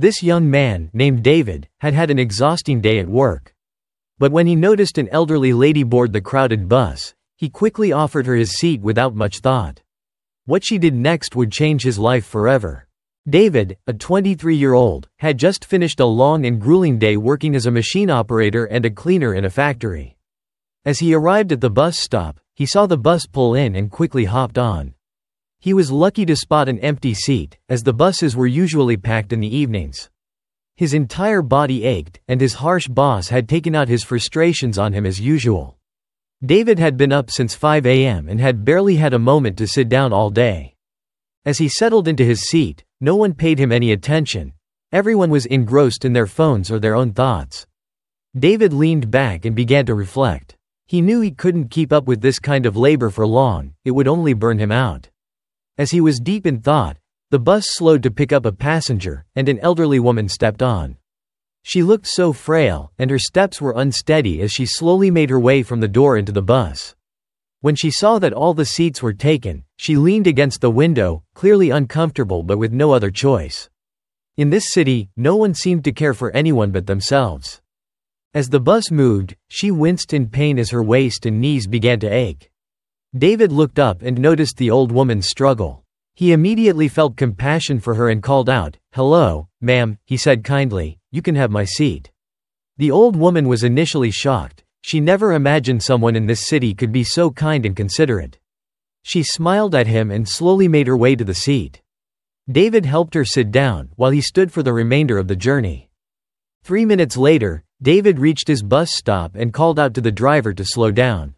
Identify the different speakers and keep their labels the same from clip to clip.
Speaker 1: This young man, named David, had had an exhausting day at work. But when he noticed an elderly lady board the crowded bus, he quickly offered her his seat without much thought. What she did next would change his life forever. David, a 23-year-old, had just finished a long and grueling day working as a machine operator and a cleaner in a factory. As he arrived at the bus stop, he saw the bus pull in and quickly hopped on. He was lucky to spot an empty seat, as the buses were usually packed in the evenings. His entire body ached, and his harsh boss had taken out his frustrations on him as usual. David had been up since 5 a.m. and had barely had a moment to sit down all day. As he settled into his seat, no one paid him any attention. Everyone was engrossed in their phones or their own thoughts. David leaned back and began to reflect. He knew he couldn't keep up with this kind of labor for long, it would only burn him out. As he was deep in thought, the bus slowed to pick up a passenger, and an elderly woman stepped on. She looked so frail, and her steps were unsteady as she slowly made her way from the door into the bus. When she saw that all the seats were taken, she leaned against the window, clearly uncomfortable but with no other choice. In this city, no one seemed to care for anyone but themselves. As the bus moved, she winced in pain as her waist and knees began to ache. David looked up and noticed the old woman's struggle. He immediately felt compassion for her and called out, Hello, ma'am, he said kindly, you can have my seat. The old woman was initially shocked, she never imagined someone in this city could be so kind and considerate. She smiled at him and slowly made her way to the seat. David helped her sit down, while he stood for the remainder of the journey. Three minutes later, David reached his bus stop and called out to the driver to slow down.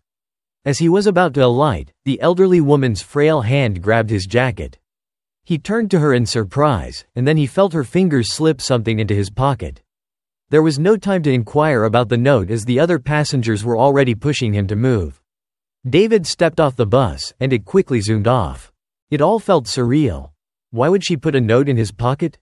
Speaker 1: As he was about to alight, the elderly woman's frail hand grabbed his jacket. He turned to her in surprise, and then he felt her fingers slip something into his pocket. There was no time to inquire about the note as the other passengers were already pushing him to move. David stepped off the bus, and it quickly zoomed off. It all felt surreal. Why would she put a note in his pocket?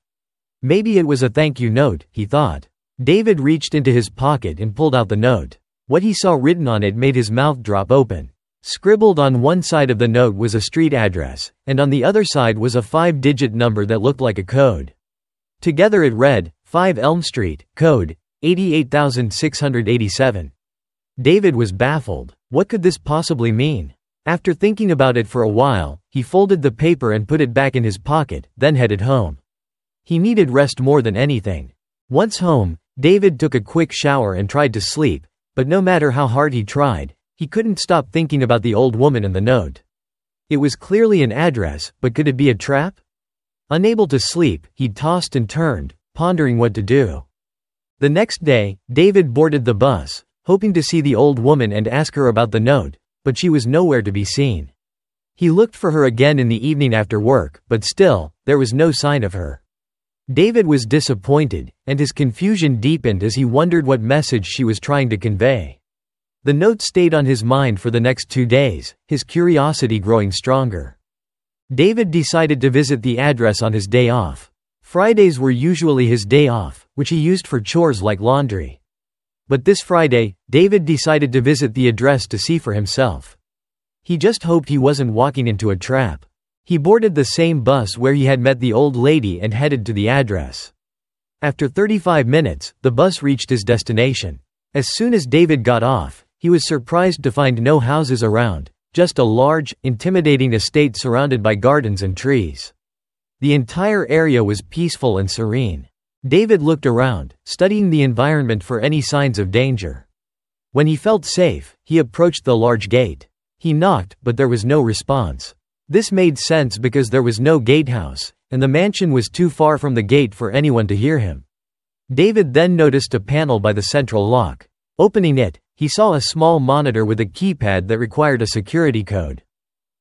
Speaker 1: Maybe it was a thank you note, he thought. David reached into his pocket and pulled out the note. What he saw written on it made his mouth drop open. Scribbled on one side of the note was a street address, and on the other side was a five-digit number that looked like a code. Together it read, 5 Elm Street, code 88687. David was baffled. What could this possibly mean? After thinking about it for a while, he folded the paper and put it back in his pocket, then headed home. He needed rest more than anything. Once home, David took a quick shower and tried to sleep, but no matter how hard he tried, he couldn't stop thinking about the old woman and the note. It was clearly an address, but could it be a trap? Unable to sleep, he tossed and turned, pondering what to do. The next day, David boarded the bus, hoping to see the old woman and ask her about the note, but she was nowhere to be seen. He looked for her again in the evening after work, but still, there was no sign of her. David was disappointed, and his confusion deepened as he wondered what message she was trying to convey. The note stayed on his mind for the next two days, his curiosity growing stronger. David decided to visit the address on his day off. Fridays were usually his day off, which he used for chores like laundry. But this Friday, David decided to visit the address to see for himself. He just hoped he wasn't walking into a trap. He boarded the same bus where he had met the old lady and headed to the address. After 35 minutes, the bus reached his destination. As soon as David got off, he was surprised to find no houses around, just a large, intimidating estate surrounded by gardens and trees. The entire area was peaceful and serene. David looked around, studying the environment for any signs of danger. When he felt safe, he approached the large gate. He knocked, but there was no response. This made sense because there was no gatehouse, and the mansion was too far from the gate for anyone to hear him. David then noticed a panel by the central lock. Opening it, he saw a small monitor with a keypad that required a security code.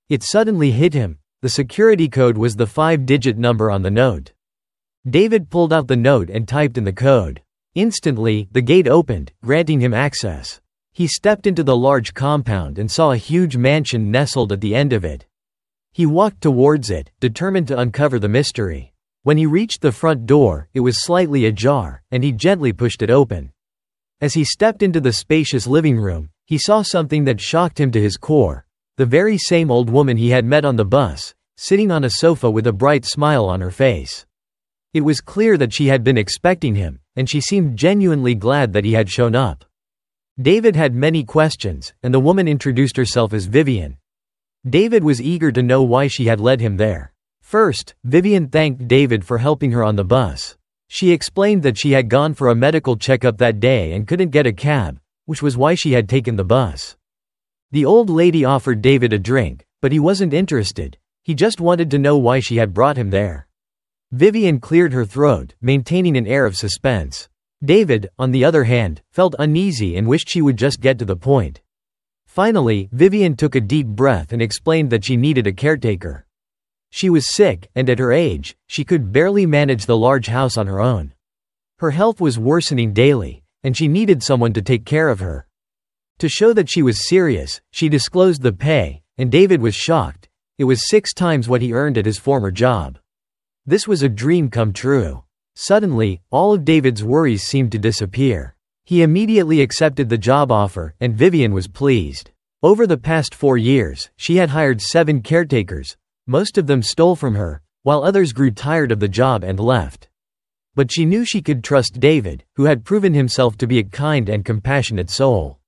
Speaker 1: It suddenly hit him, the security code was the five-digit number on the note. David pulled out the note and typed in the code. Instantly, the gate opened, granting him access. He stepped into the large compound and saw a huge mansion nestled at the end of it. He walked towards it, determined to uncover the mystery. When he reached the front door, it was slightly ajar, and he gently pushed it open. As he stepped into the spacious living room, he saw something that shocked him to his core. The very same old woman he had met on the bus, sitting on a sofa with a bright smile on her face. It was clear that she had been expecting him, and she seemed genuinely glad that he had shown up. David had many questions, and the woman introduced herself as Vivian. David was eager to know why she had led him there. First, Vivian thanked David for helping her on the bus. She explained that she had gone for a medical checkup that day and couldn't get a cab, which was why she had taken the bus. The old lady offered David a drink, but he wasn't interested. He just wanted to know why she had brought him there. Vivian cleared her throat, maintaining an air of suspense. David, on the other hand, felt uneasy and wished she would just get to the point. Finally, Vivian took a deep breath and explained that she needed a caretaker. She was sick, and at her age, she could barely manage the large house on her own. Her health was worsening daily, and she needed someone to take care of her. To show that she was serious, she disclosed the pay, and David was shocked. It was six times what he earned at his former job. This was a dream come true. Suddenly, all of David's worries seemed to disappear. He immediately accepted the job offer, and Vivian was pleased. Over the past four years, she had hired seven caretakers. Most of them stole from her, while others grew tired of the job and left. But she knew she could trust David, who had proven himself to be a kind and compassionate soul.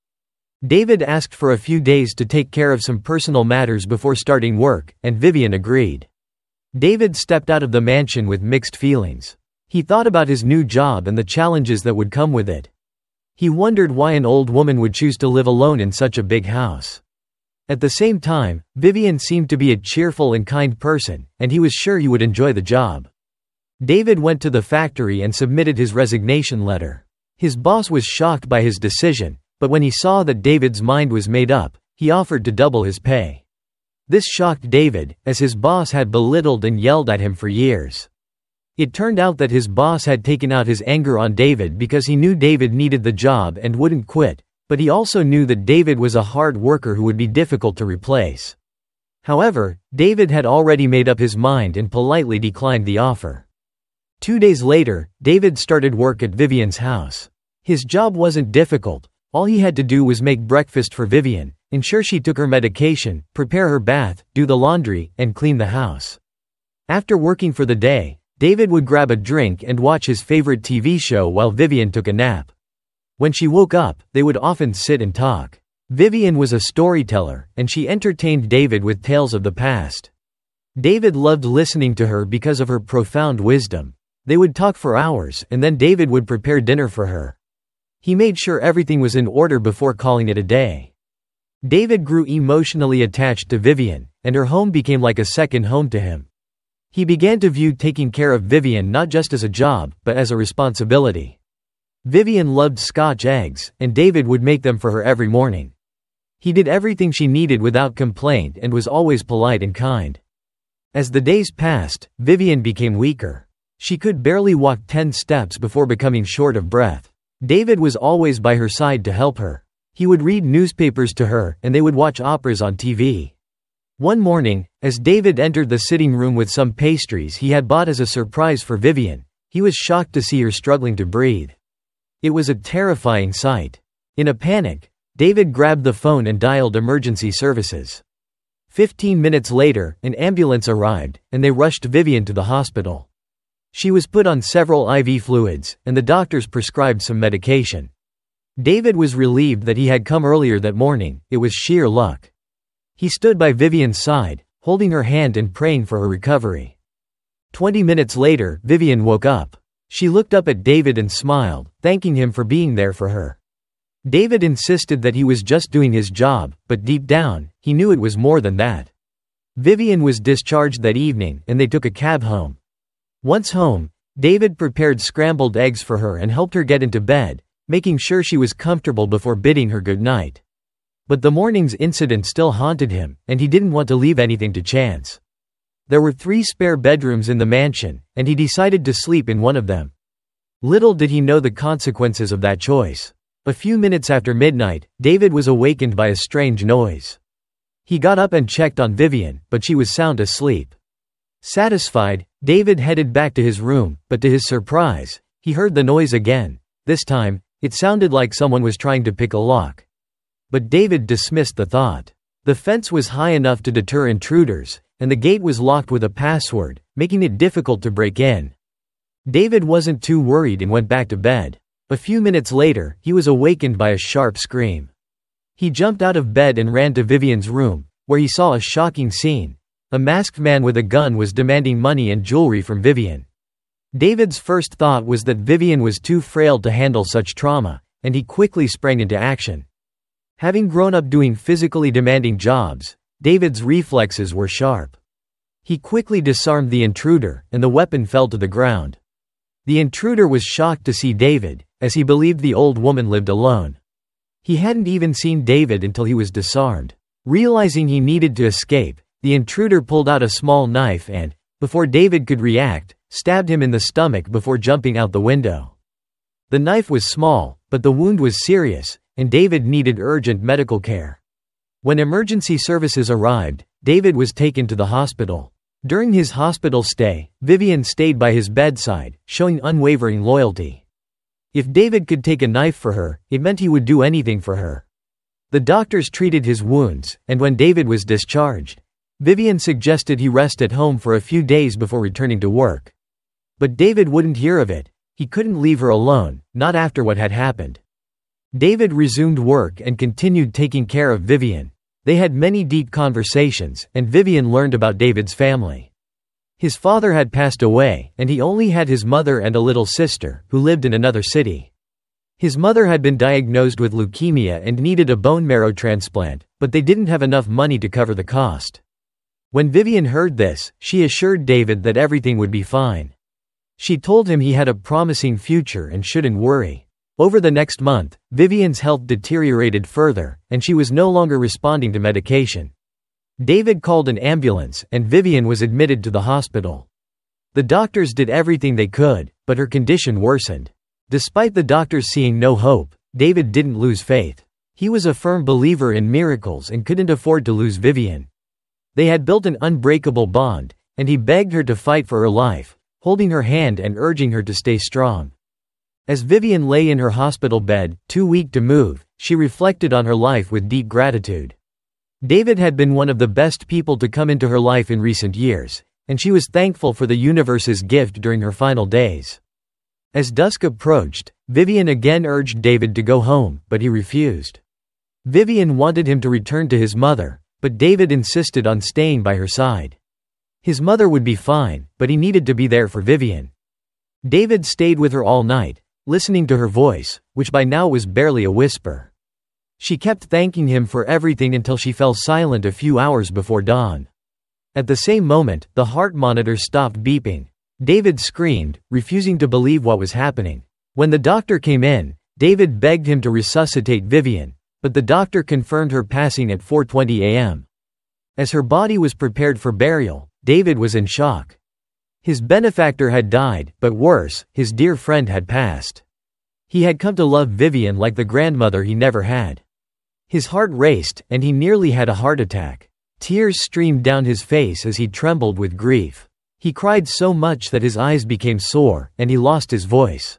Speaker 1: David asked for a few days to take care of some personal matters before starting work, and Vivian agreed. David stepped out of the mansion with mixed feelings. He thought about his new job and the challenges that would come with it. He wondered why an old woman would choose to live alone in such a big house. At the same time, Vivian seemed to be a cheerful and kind person, and he was sure he would enjoy the job. David went to the factory and submitted his resignation letter. His boss was shocked by his decision, but when he saw that David's mind was made up, he offered to double his pay. This shocked David, as his boss had belittled and yelled at him for years. It turned out that his boss had taken out his anger on David because he knew David needed the job and wouldn't quit, but he also knew that David was a hard worker who would be difficult to replace. However, David had already made up his mind and politely declined the offer. Two days later, David started work at Vivian's house. His job wasn't difficult, all he had to do was make breakfast for Vivian, ensure she took her medication, prepare her bath, do the laundry, and clean the house. After working for the day, David would grab a drink and watch his favorite TV show while Vivian took a nap. When she woke up, they would often sit and talk. Vivian was a storyteller, and she entertained David with tales of the past. David loved listening to her because of her profound wisdom. They would talk for hours, and then David would prepare dinner for her. He made sure everything was in order before calling it a day. David grew emotionally attached to Vivian, and her home became like a second home to him. He began to view taking care of Vivian not just as a job, but as a responsibility. Vivian loved Scotch eggs, and David would make them for her every morning. He did everything she needed without complaint and was always polite and kind. As the days passed, Vivian became weaker. She could barely walk 10 steps before becoming short of breath. David was always by her side to help her. He would read newspapers to her, and they would watch operas on TV. One morning, as David entered the sitting room with some pastries he had bought as a surprise for Vivian, he was shocked to see her struggling to breathe. It was a terrifying sight. In a panic, David grabbed the phone and dialed emergency services. Fifteen minutes later, an ambulance arrived, and they rushed Vivian to the hospital. She was put on several IV fluids, and the doctors prescribed some medication. David was relieved that he had come earlier that morning, it was sheer luck. He stood by Vivian's side, holding her hand and praying for her recovery. Twenty minutes later, Vivian woke up. She looked up at David and smiled, thanking him for being there for her. David insisted that he was just doing his job, but deep down, he knew it was more than that. Vivian was discharged that evening, and they took a cab home. Once home, David prepared scrambled eggs for her and helped her get into bed, making sure she was comfortable before bidding her good night. But the morning's incident still haunted him, and he didn't want to leave anything to chance. There were three spare bedrooms in the mansion, and he decided to sleep in one of them. Little did he know the consequences of that choice. A few minutes after midnight, David was awakened by a strange noise. He got up and checked on Vivian, but she was sound asleep. Satisfied, David headed back to his room, but to his surprise, he heard the noise again. This time, it sounded like someone was trying to pick a lock. But David dismissed the thought. The fence was high enough to deter intruders, and the gate was locked with a password, making it difficult to break in. David wasn't too worried and went back to bed. A few minutes later, he was awakened by a sharp scream. He jumped out of bed and ran to Vivian's room, where he saw a shocking scene. A masked man with a gun was demanding money and jewelry from Vivian. David's first thought was that Vivian was too frail to handle such trauma, and he quickly sprang into action. Having grown up doing physically demanding jobs, David's reflexes were sharp. He quickly disarmed the intruder, and the weapon fell to the ground. The intruder was shocked to see David, as he believed the old woman lived alone. He hadn't even seen David until he was disarmed. Realizing he needed to escape, the intruder pulled out a small knife and, before David could react, stabbed him in the stomach before jumping out the window. The knife was small, but the wound was serious, and David needed urgent medical care. When emergency services arrived, David was taken to the hospital. During his hospital stay, Vivian stayed by his bedside, showing unwavering loyalty. If David could take a knife for her, it meant he would do anything for her. The doctors treated his wounds, and when David was discharged, Vivian suggested he rest at home for a few days before returning to work. But David wouldn't hear of it. He couldn't leave her alone, not after what had happened. David resumed work and continued taking care of Vivian. They had many deep conversations, and Vivian learned about David's family. His father had passed away, and he only had his mother and a little sister, who lived in another city. His mother had been diagnosed with leukemia and needed a bone marrow transplant, but they didn't have enough money to cover the cost. When Vivian heard this, she assured David that everything would be fine. She told him he had a promising future and shouldn't worry. Over the next month, Vivian's health deteriorated further, and she was no longer responding to medication. David called an ambulance, and Vivian was admitted to the hospital. The doctors did everything they could, but her condition worsened. Despite the doctors seeing no hope, David didn't lose faith. He was a firm believer in miracles and couldn't afford to lose Vivian. They had built an unbreakable bond, and he begged her to fight for her life, holding her hand and urging her to stay strong. As Vivian lay in her hospital bed, too weak to move, she reflected on her life with deep gratitude. David had been one of the best people to come into her life in recent years, and she was thankful for the universe's gift during her final days. As dusk approached, Vivian again urged David to go home, but he refused. Vivian wanted him to return to his mother, but David insisted on staying by her side. His mother would be fine, but he needed to be there for Vivian. David stayed with her all night, listening to her voice, which by now was barely a whisper. She kept thanking him for everything until she fell silent a few hours before dawn. At the same moment, the heart monitor stopped beeping. David screamed, refusing to believe what was happening. When the doctor came in, David begged him to resuscitate Vivian, but the doctor confirmed her passing at 4:20 a.m. As her body was prepared for burial, David was in shock. His benefactor had died, but worse, his dear friend had passed. He had come to love Vivian like the grandmother he never had. His heart raced, and he nearly had a heart attack. Tears streamed down his face as he trembled with grief. He cried so much that his eyes became sore, and he lost his voice.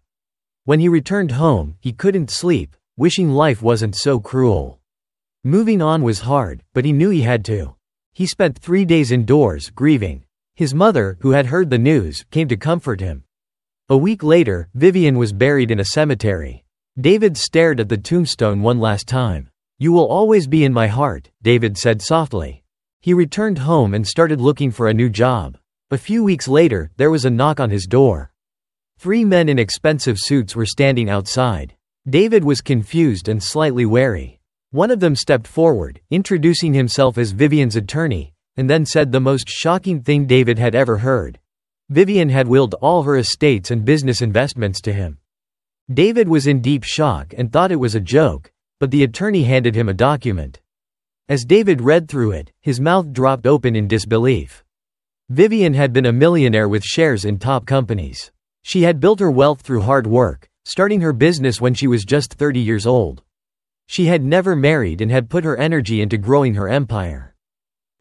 Speaker 1: When he returned home, he couldn't sleep, wishing life wasn't so cruel. Moving on was hard, but he knew he had to. He spent three days indoors, grieving. His mother, who had heard the news, came to comfort him. A week later, Vivian was buried in a cemetery. David stared at the tombstone one last time. You will always be in my heart, David said softly. He returned home and started looking for a new job. A few weeks later, there was a knock on his door. Three men in expensive suits were standing outside. David was confused and slightly wary. One of them stepped forward, introducing himself as Vivian's attorney, and then said the most shocking thing David had ever heard. Vivian had willed all her estates and business investments to him. David was in deep shock and thought it was a joke, but the attorney handed him a document. As David read through it, his mouth dropped open in disbelief. Vivian had been a millionaire with shares in top companies. She had built her wealth through hard work, starting her business when she was just 30 years old. She had never married and had put her energy into growing her empire.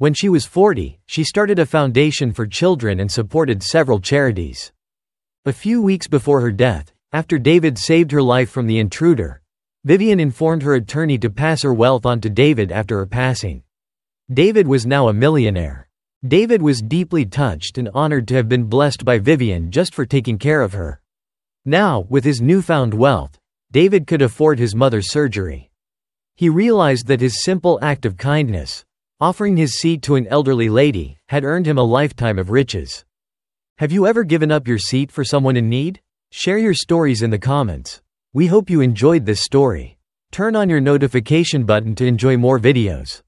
Speaker 1: When she was 40, she started a foundation for children and supported several charities. A few weeks before her death, after David saved her life from the intruder, Vivian informed her attorney to pass her wealth on to David after her passing. David was now a millionaire. David was deeply touched and honored to have been blessed by Vivian just for taking care of her. Now, with his newfound wealth, David could afford his mother's surgery. He realized that his simple act of kindness, offering his seat to an elderly lady, had earned him a lifetime of riches. Have you ever given up your seat for someone in need? Share your stories in the comments. We hope you enjoyed this story. Turn on your notification button to enjoy more videos.